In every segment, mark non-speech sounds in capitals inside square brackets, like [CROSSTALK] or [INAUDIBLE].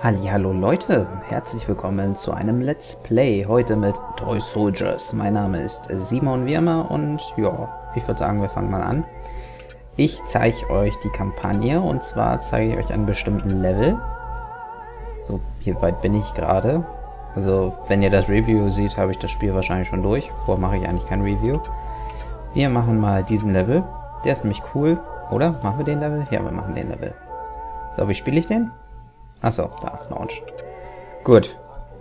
Hallo Leute, herzlich willkommen zu einem Let's Play heute mit Toy Soldiers. Mein Name ist Simon Wirmer und ja, ich würde sagen, wir fangen mal an. Ich zeige euch die Kampagne und zwar zeige ich euch einen bestimmten Level. So, hier weit bin ich gerade. Also, wenn ihr das Review seht, habe ich das Spiel wahrscheinlich schon durch. Vorher mache ich eigentlich kein Review. Wir machen mal diesen Level. Der ist nämlich cool. Oder? Machen wir den Level? Ja, wir machen den Level. So, wie spiele ich den? Achso, da, Launch. Gut.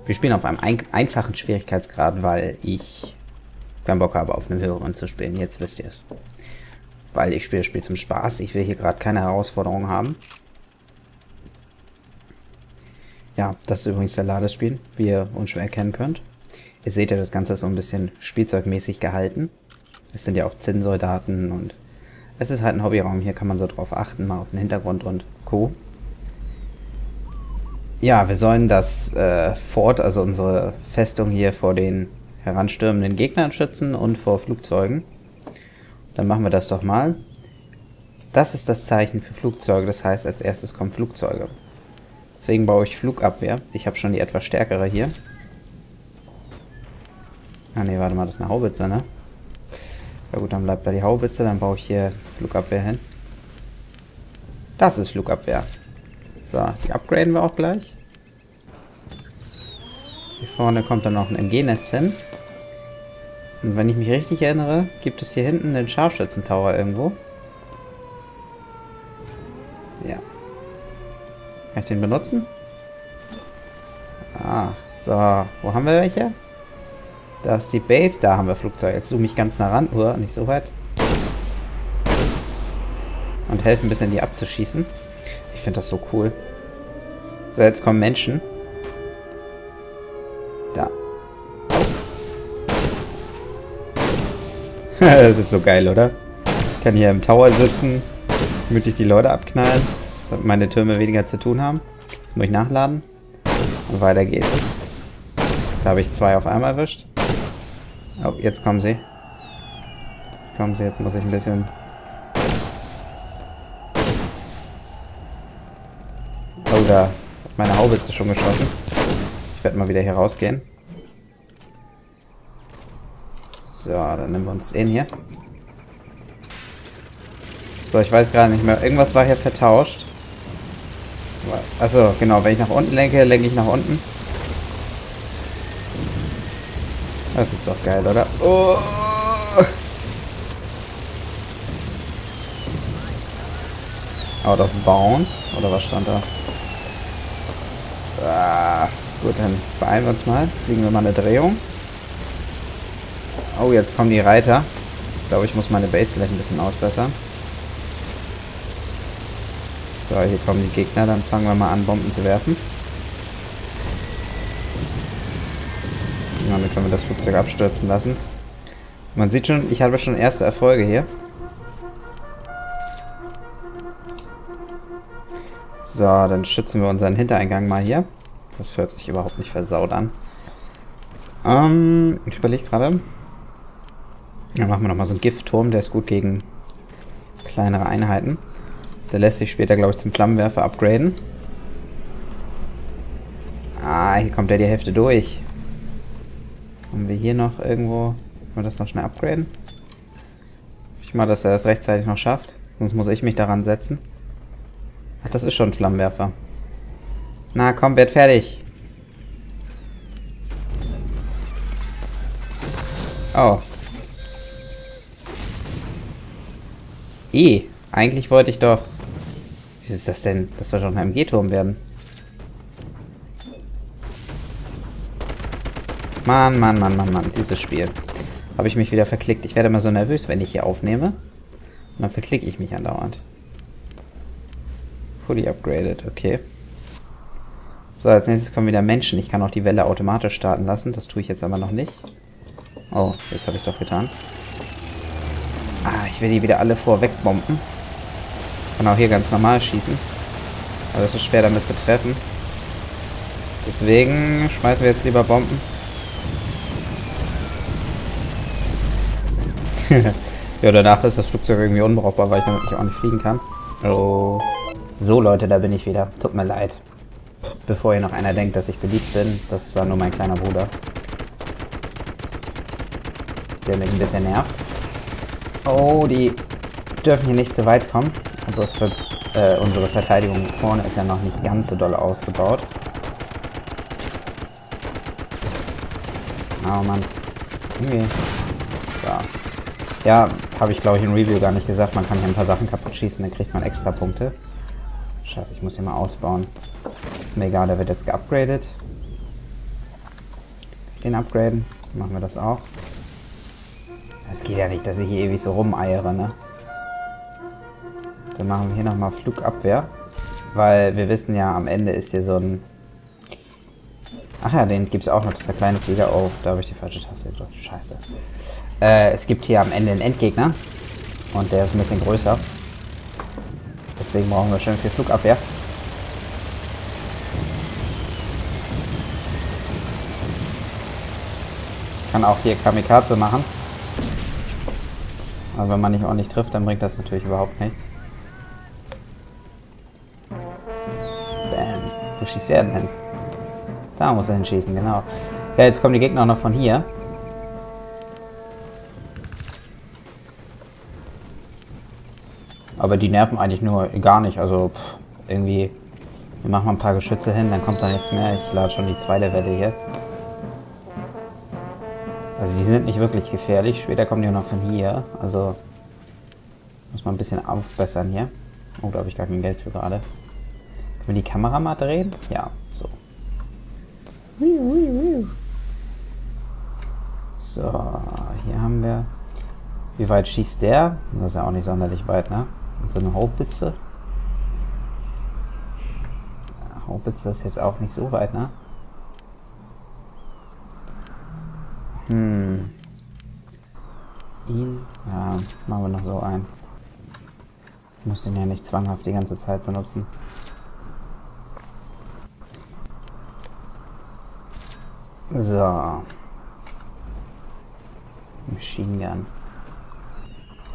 Wir spielen auf einem ein einfachen Schwierigkeitsgrad, weil ich keinen Bock habe, auf einem höheren zu spielen. Jetzt wisst ihr es. Weil ich spiele das Spiel zum Spaß. Ich will hier gerade keine Herausforderung haben. Ja, das ist übrigens der Ladespiel, wie ihr unschwer erkennen könnt. Ihr seht ja, das Ganze ist so ein bisschen spielzeugmäßig gehalten. Es sind ja auch Zinnsoldaten und es ist halt ein Hobbyraum. Hier kann man so drauf achten, mal auf den Hintergrund und Co. Ja, wir sollen das äh, Fort, also unsere Festung hier vor den heranstürmenden Gegnern schützen und vor Flugzeugen. Dann machen wir das doch mal. Das ist das Zeichen für Flugzeuge, das heißt, als erstes kommen Flugzeuge. Deswegen baue ich Flugabwehr. Ich habe schon die etwas stärkere hier. Ah ne, warte mal, das ist eine Haubitze, ne? Ja gut, dann bleibt da die Haubitze, dann baue ich hier Flugabwehr hin. Das ist Flugabwehr. So, die upgraden wir auch gleich. Hier vorne kommt dann noch ein MG-Nest hin. Und wenn ich mich richtig erinnere, gibt es hier hinten den Scharfschützentower irgendwo. Ja. Kann ich den benutzen? Ah, so. Wo haben wir welche? Da ist die Base, da haben wir Flugzeuge. Jetzt zoome ich ganz nah ran. Uah, nicht so weit. Und helfen ein bisschen die abzuschießen. Ich finde das so cool. So, jetzt kommen Menschen. Da. [LAUGHS] das ist so geil, oder? Ich kann hier im Tower sitzen, gemütlich die Leute abknallen, damit meine Türme weniger zu tun haben. Jetzt muss ich nachladen. Und weiter geht's. Da habe ich zwei auf einmal erwischt. Oh, jetzt kommen sie. Jetzt kommen sie, jetzt muss ich ein bisschen Oh, da hat meine Haubitze schon geschossen. Ich werde mal wieder hier rausgehen. So, dann nehmen wir uns den hier. So, ich weiß gerade nicht mehr. Irgendwas war hier vertauscht. Achso, genau. Wenn ich nach unten lenke, lenke ich nach unten. Das ist doch geil, oder? Oh! Out of bounds? Oder was stand da? Ah, gut, dann beeilen wir uns mal. Fliegen wir mal eine Drehung. Oh, jetzt kommen die Reiter. Ich glaube, ich muss meine Base gleich ein bisschen ausbessern. So, hier kommen die Gegner. Dann fangen wir mal an, Bomben zu werfen. Damit können wir das Flugzeug abstürzen lassen. Man sieht schon, ich habe schon erste Erfolge hier. So, dann schützen wir unseren Hintereingang mal hier. Das hört sich überhaupt nicht versaut an. Ähm, ich überlege gerade. Dann machen wir nochmal so einen Giftturm, der ist gut gegen kleinere Einheiten. Der lässt sich später, glaube ich, zum Flammenwerfer upgraden. Ah, hier kommt ja die Hälfte durch. Haben wir hier noch irgendwo... Können wir das noch schnell upgraden? Ich mal, dass er das rechtzeitig noch schafft. Sonst muss ich mich daran setzen. Ach, das ist schon ein Flammenwerfer. Na, komm, werd fertig. Oh. Eh, eigentlich wollte ich doch... Wie ist das denn? Das soll schon ein MG-Turm werden. Mann, Mann, Mann, Mann, Mann, dieses Spiel. Habe ich mich wieder verklickt. Ich werde immer so nervös, wenn ich hier aufnehme. Und dann verklicke ich mich andauernd. Fully upgraded, okay. So, als nächstes kommen wieder Menschen. Ich kann auch die Welle automatisch starten lassen. Das tue ich jetzt aber noch nicht. Oh, jetzt habe ich es doch getan. Ah, ich will die wieder alle vorwegbomben. Kann auch hier ganz normal schießen. Aber es ist schwer damit zu treffen. Deswegen schmeißen wir jetzt lieber Bomben. [LAUGHS] ja, danach ist das Flugzeug irgendwie unbrauchbar, weil ich damit nicht auch nicht fliegen kann. Oh. So Leute, da bin ich wieder. Tut mir leid. Bevor hier noch einer denkt, dass ich beliebt bin, das war nur mein kleiner Bruder. Der mich ein bisschen nervt. Oh, die dürfen hier nicht zu weit kommen. Unsere, Ver äh, unsere Verteidigung vorne ist ja noch nicht ganz so doll ausgebaut. Oh Mann. Okay. Ja. Ja, habe ich glaube ich im Review gar nicht gesagt. Man kann hier ein paar Sachen kaputt schießen, dann kriegt man extra Punkte. Scheiße, ich muss hier mal ausbauen. Mir egal, der wird jetzt geupgradet. Den upgraden. Machen wir das auch. Es geht ja nicht, dass ich hier ewig so rumeiere, ne? Dann machen wir hier nochmal Flugabwehr. Weil wir wissen ja, am Ende ist hier so ein... Ach ja, den gibt es auch noch, das der kleine Flieger. Oh, da habe ich die falsche Taste gedrückt. Scheiße. Äh, es gibt hier am Ende einen Endgegner. Und der ist ein bisschen größer. Deswegen brauchen wir schön viel Flugabwehr. Kann auch hier Kamikaze machen. Aber wenn man nicht ordentlich trifft, dann bringt das natürlich überhaupt nichts. Bam. Wo schießt er denn hin? Da muss er hinschießen, genau. Ja, jetzt kommen die Gegner auch noch von hier. Aber die nerven eigentlich nur gar nicht. Also pff, irgendwie, wir machen mal ein paar Geschütze hin, dann kommt da nichts mehr. Ich lade schon die zweite Welle hier. Die sind nicht wirklich gefährlich. Später kommen die auch noch von hier. Also muss man ein bisschen aufbessern hier. Oh, da habe ich gar kein Geld für gerade. Können wir die Kamera mal drehen? Ja, so. So, hier haben wir... Wie weit schießt der? Das ist ja auch nicht sonderlich weit, ne? Und so eine Haubitze. Haubitze ist jetzt auch nicht so weit, ne? Hm. Ihn? Ja, machen wir noch so ein. Ich muss den ja nicht zwanghaft die ganze Zeit benutzen. So. Machine Gun.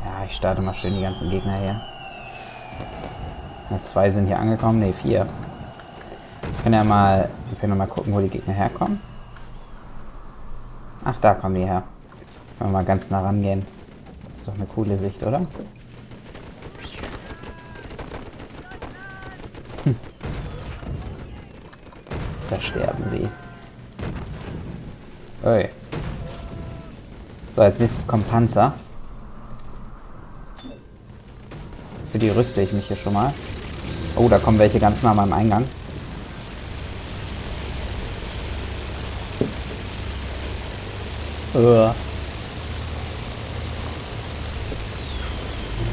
Ja, ich starte mal schön die ganzen Gegner her. Na, zwei sind hier angekommen. Ne, vier. Wir können ja mal, wir können ja mal gucken, wo die Gegner herkommen. Ach, da kommen die her. Können wir mal ganz nah rangehen. Das ist doch eine coole Sicht, oder? Hm. Da sterben sie. Ui. So, als nächstes kommt Panzer. Für die rüste ich mich hier schon mal. Oh, da kommen welche ganz nah meinem Eingang. Uh.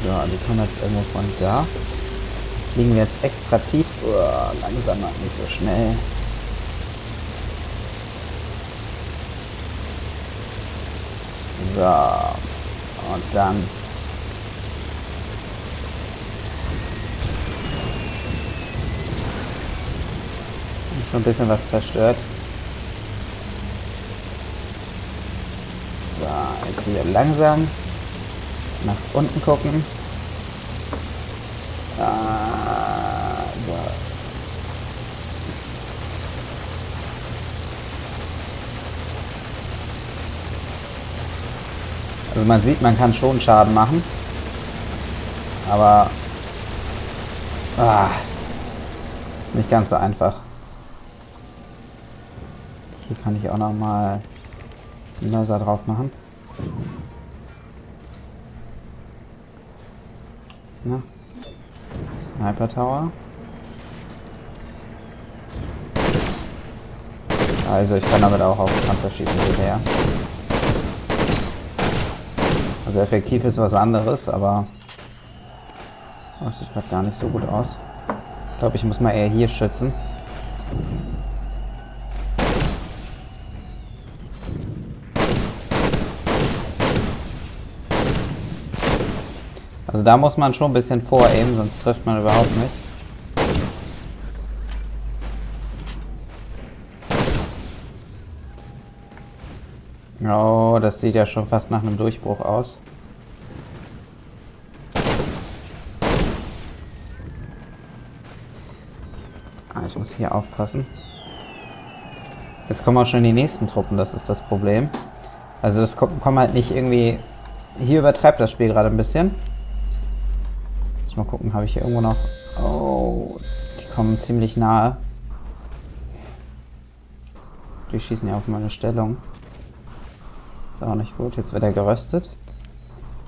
So, die kommen jetzt irgendwo von da. Fliegen wir jetzt extra tief. Uh, langsamer, nicht so schnell. So. Und dann Schon ein bisschen was zerstört. So, jetzt wieder langsam nach unten gucken. Ah, so. Also man sieht, man kann schon Schaden machen. Aber ah, nicht ganz so einfach. Hier kann ich auch noch mal Laser drauf machen. Na? Sniper Tower. Also ich kann damit auch auf Panzer schießen hinterher. Also effektiv ist was anderes, aber das sieht gerade gar nicht so gut aus. Ich glaube, ich muss mal eher hier schützen. Also da muss man schon ein bisschen voraimen, sonst trifft man überhaupt nicht. Oh, das sieht ja schon fast nach einem Durchbruch aus. ich muss hier aufpassen. Jetzt kommen auch schon die nächsten Truppen, das ist das Problem. Also das kommt halt nicht irgendwie... Hier übertreibt das Spiel gerade ein bisschen. Muss mal gucken, habe ich hier irgendwo noch... Oh, die kommen ziemlich nahe. Die schießen ja auf meine Stellung. Ist auch nicht gut. Jetzt wird er geröstet.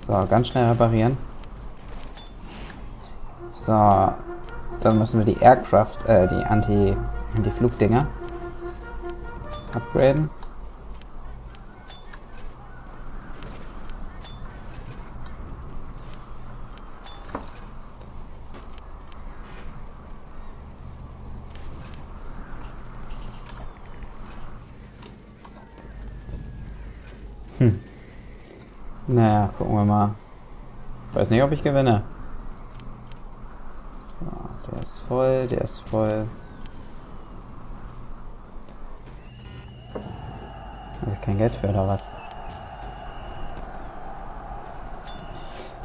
So, ganz schnell reparieren. So, dann müssen wir die Aircraft, äh, die Anti, Anti-Flugdinger upgraden. Hm. Naja, gucken wir mal. Ich weiß nicht, ob ich gewinne. So, der ist voll, der ist voll. Habe ich kein Geld für oder was?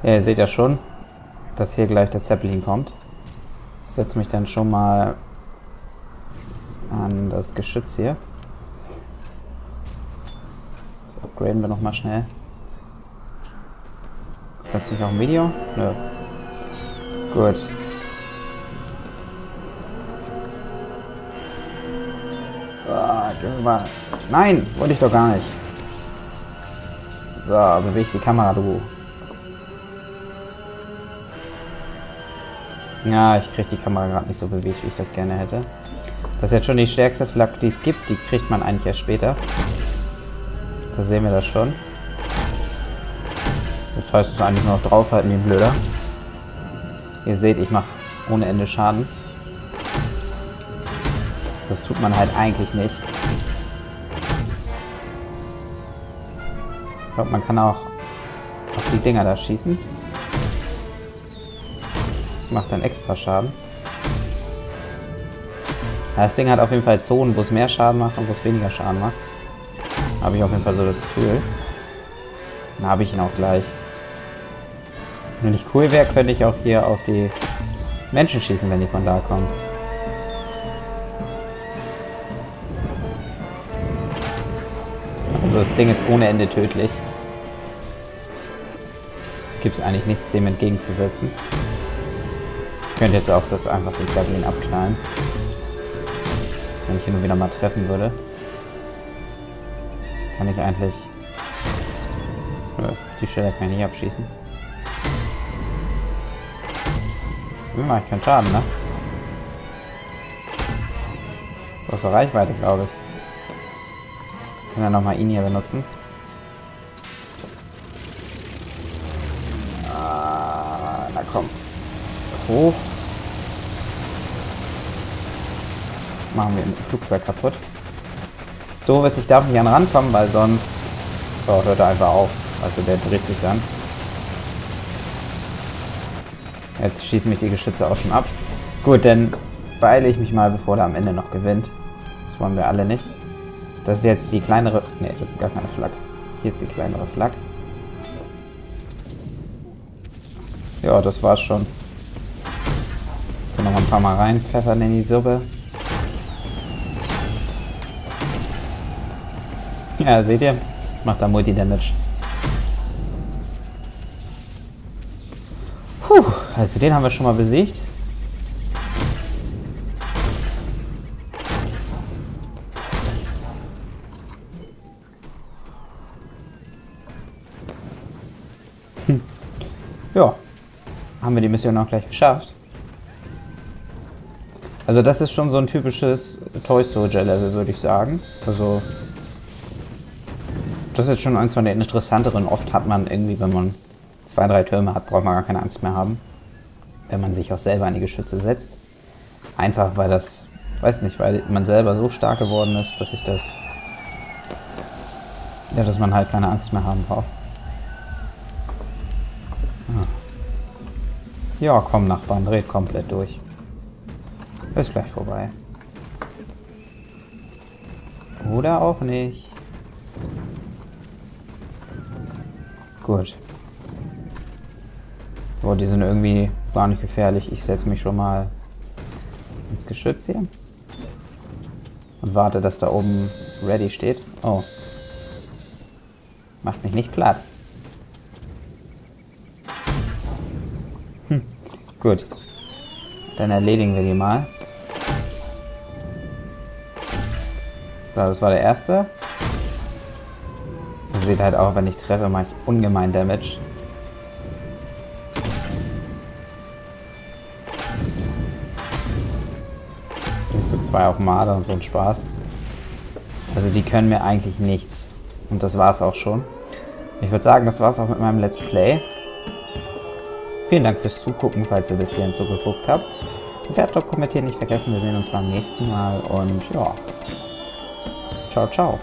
Ja, ihr seht ja schon, dass hier gleich der Zeppelin kommt. Ich setze mich dann schon mal an das Geschütz hier. Das upgraden wir nochmal schnell. Jetzt nicht auch ein Video? Nö. Gut. Ah. Nein, wollte ich doch gar nicht. So, bewege die Kamera, du. Ja, ich kriege die Kamera gerade nicht so bewegt, wie ich das gerne hätte. Das ist jetzt schon die stärkste Flak, die es gibt. Die kriegt man eigentlich erst später. Da sehen wir das schon. Das heißt, es eigentlich nur noch draufhalten, wie blöder. Ihr seht, ich mache ohne Ende Schaden. Das tut man halt eigentlich nicht. Ich glaube, man kann auch auf die Dinger da schießen. Das macht dann extra Schaden. Das Ding hat auf jeden Fall Zonen, wo es mehr Schaden macht und wo es weniger Schaden macht. Habe ich auf jeden Fall so das Gefühl. Dann habe ich ihn auch gleich. Wenn ich cool wäre, könnte ich auch hier auf die Menschen schießen, wenn die von da kommen. Also das Ding ist ohne Ende tödlich. Gibt es eigentlich nichts dem entgegenzusetzen. Ich könnte jetzt auch das einfach den Zeppelin abknallen. Wenn ich ihn nur wieder mal treffen würde. Kann ich eigentlich... Die Stelle kann ich nicht abschießen. Hm, mache ich keinen Schaden, ne? So aus der Reichweite, glaube ich. Können wir nochmal ihn hier benutzen. Ah, na komm. Hoch. Machen wir ein Flugzeug kaputt. Doof ist, ich darf nicht an rankommen, weil sonst oh, hört er einfach auf. Also der dreht sich dann. Jetzt schießen mich die Geschütze auch schon ab. Gut, dann beeile ich mich mal, bevor der am Ende noch gewinnt. Das wollen wir alle nicht. Das ist jetzt die kleinere... Ne, das ist gar keine Flak. Hier ist die kleinere Flak. Ja, das war's schon. Noch ein paar Mal rein, pfeffern in die Suppe. Ja, seht ihr? Macht da Multi-Damage. Puh, also den haben wir schon mal besiegt. Hm. Ja, haben wir die Mission auch gleich geschafft. Also das ist schon so ein typisches Toy Soldier Level, würde ich sagen. Also das ist jetzt schon eins von den interessanteren. Oft hat man irgendwie, wenn man zwei, drei Türme hat, braucht man gar keine Angst mehr haben. Wenn man sich auch selber in die Geschütze setzt. Einfach weil das, weiß nicht, weil man selber so stark geworden ist, dass ich das, ja, dass man halt keine Angst mehr haben braucht. Ah. Ja, komm Nachbarn, dreht komplett durch. Ist gleich vorbei. Oder auch nicht. Gut. Oh, die sind irgendwie gar nicht gefährlich. Ich setze mich schon mal ins Geschütz hier. und warte, dass da oben ready steht. Oh. Macht mich nicht platt. Hm, gut. Dann erledigen wir die mal. So, das war der erste. Ihr seht halt auch, wenn ich treffe, mache ich ungemein Damage. Hier zwei auf Marder und so ein Spaß. Also die können mir eigentlich nichts. Und das war's auch schon. Ich würde sagen, das war's auch mit meinem Let's Play. Vielen Dank fürs Zugucken, falls ihr bis hierhin zugeguckt habt. Bewertung, kommentieren nicht vergessen. Wir sehen uns beim nächsten Mal und ja. Ciao, ciao.